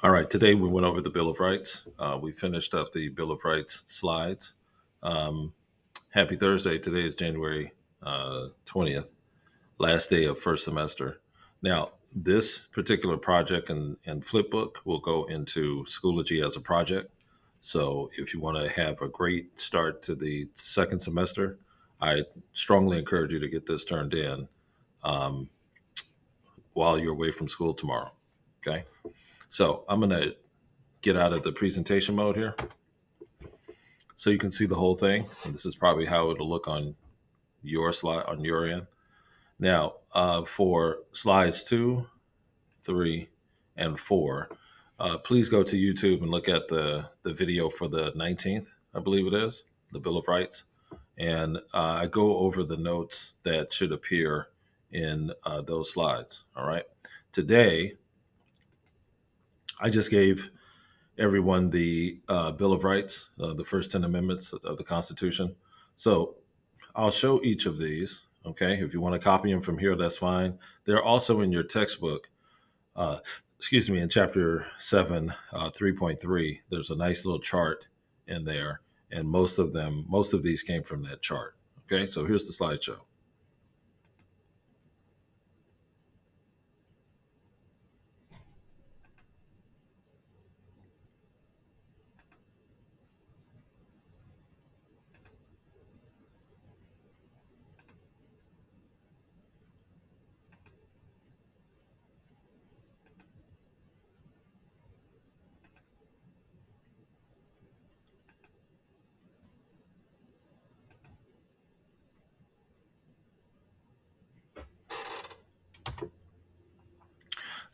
All right, today we went over the Bill of Rights. Uh, we finished up the Bill of Rights slides. Um, happy Thursday. Today is January uh, 20th, last day of first semester. Now, this particular project and, and flipbook will go into Schoology as a project. So if you want to have a great start to the second semester, I strongly encourage you to get this turned in um, while you're away from school tomorrow. Okay. So I'm going to get out of the presentation mode here so you can see the whole thing. And this is probably how it'll look on your slide on your end. Now, uh, for slides two, three, and four, uh, please go to YouTube and look at the, the video for the 19th, I believe it is, the Bill of Rights. And uh, I go over the notes that should appear in uh, those slides. All right. Today, I just gave everyone the uh, Bill of Rights, uh, the first 10 amendments of the Constitution. So I'll show each of these. Okay. If you want to copy them from here, that's fine. They're also in your textbook. Uh, excuse me, in chapter 7, uh, 3.3, there's a nice little chart in there. And most of them, most of these came from that chart. Okay. So here's the slideshow.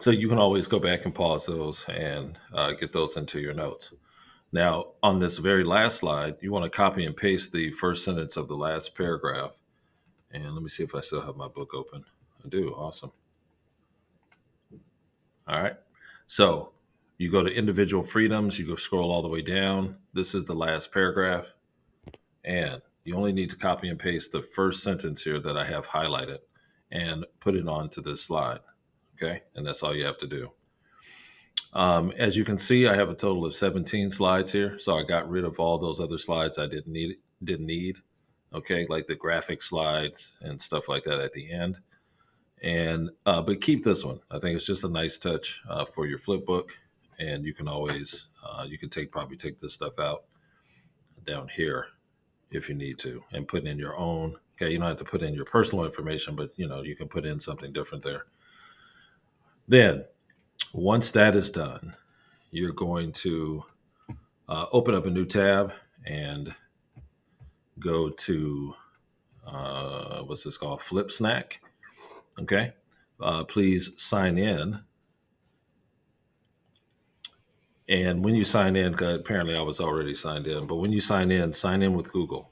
So you can always go back and pause those and uh, get those into your notes. Now, on this very last slide, you want to copy and paste the first sentence of the last paragraph. And let me see if I still have my book open. I do. Awesome. All right. So you go to individual freedoms, you go scroll all the way down. This is the last paragraph. And you only need to copy and paste the first sentence here that I have highlighted and put it onto this slide. Okay. And that's all you have to do. Um, as you can see, I have a total of 17 slides here. So I got rid of all those other slides I didn't need, didn't need. Okay. Like the graphic slides and stuff like that at the end. And, uh, but keep this one. I think it's just a nice touch uh, for your flip book. And you can always, uh, you can take, probably take this stuff out down here if you need to and put in your own. Okay. You don't have to put in your personal information, but you know, you can put in something different there. Then, once that is done, you're going to uh, open up a new tab and go to uh, what's this called? FlipSnack. Okay. Uh, please sign in. And when you sign in, apparently I was already signed in, but when you sign in, sign in with Google.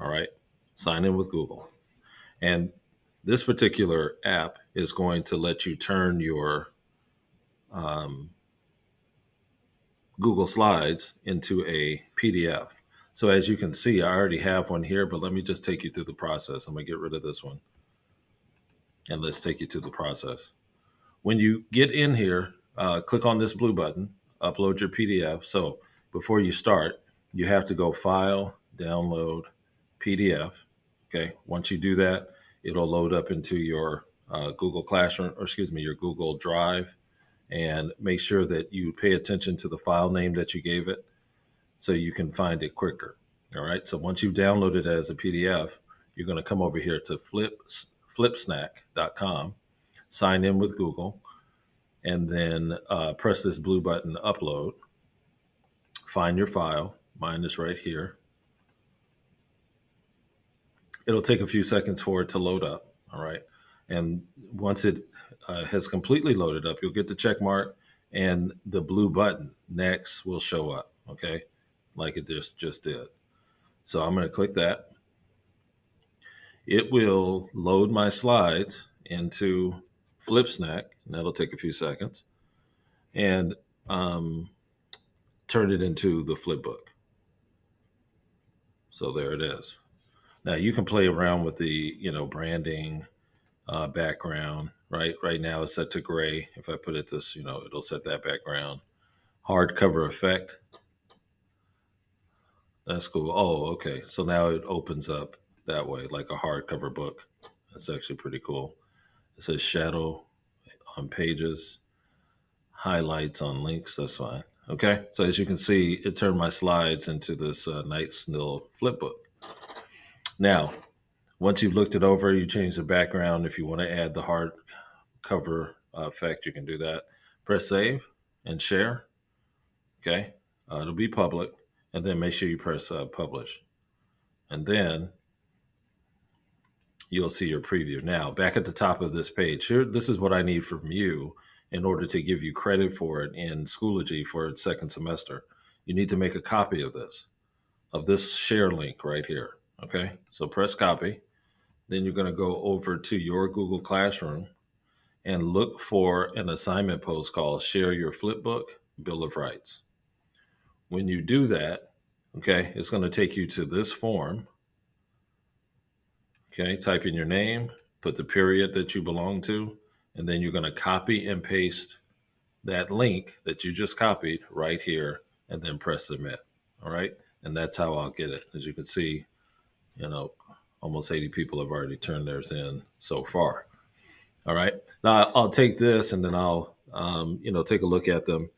All right. Sign in with Google. And this particular app is going to let you turn your um, Google Slides into a PDF. So as you can see, I already have one here, but let me just take you through the process. I'm gonna get rid of this one. And let's take you through the process. When you get in here, uh, click on this blue button, upload your PDF. So before you start, you have to go File, Download, PDF. Okay, once you do that, it'll load up into your uh, Google Classroom, or excuse me, your Google Drive, and make sure that you pay attention to the file name that you gave it so you can find it quicker. All right. So once you've downloaded it as a PDF, you're going to come over here to flip, flipsnack.com, sign in with Google, and then uh, press this blue button, upload. Find your file. Mine is right here. It'll take a few seconds for it to load up. All right. And once it uh, has completely loaded up, you'll get the check mark and the blue button next will show up. Okay. Like it just, just did. So I'm going to click that. It will load my slides into FlipSnack, and that'll take a few seconds, and um, turn it into the flipbook. So there it is. Now you can play around with the, you know, branding, uh, background, right? Right now it's set to gray. If I put it this, you know, it'll set that background. hardcover effect. That's cool. Oh, okay. So now it opens up that way, like a hardcover book. That's actually pretty cool. It says shadow on pages, highlights on links. That's fine. Okay. So as you can see, it turned my slides into this uh, nice little flip book. Now, once you've looked it over, you change the background. If you want to add the hard cover uh, effect, you can do that. Press save and share. Okay. Uh, it'll be public. And then make sure you press uh, publish. And then you'll see your preview. Now, back at the top of this page, here, this is what I need from you in order to give you credit for it in Schoology for its second semester. You need to make a copy of this, of this share link right here. Okay. So press copy. Then you're going to go over to your Google Classroom and look for an assignment post called Share Your Flipbook Bill of Rights. When you do that, okay, it's going to take you to this form. Okay, type in your name, put the period that you belong to, and then you're going to copy and paste that link that you just copied right here and then press submit. All right. And that's how I'll get it. As you can see, you know, almost 80 people have already turned theirs in so far. All right. Now I'll take this and then I'll, um, you know, take a look at them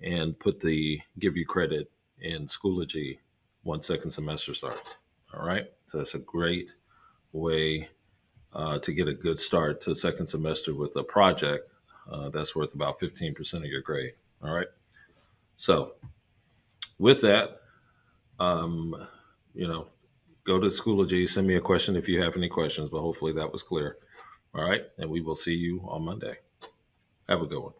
and put the give you credit in Schoology once second semester starts. All right. So that's a great way uh, to get a good start to second semester with a project uh, that's worth about 15% of your grade. All right. So with that, um, you know, go to Schoology, send me a question if you have any questions, but hopefully that was clear. All right. And we will see you on Monday. Have a good one.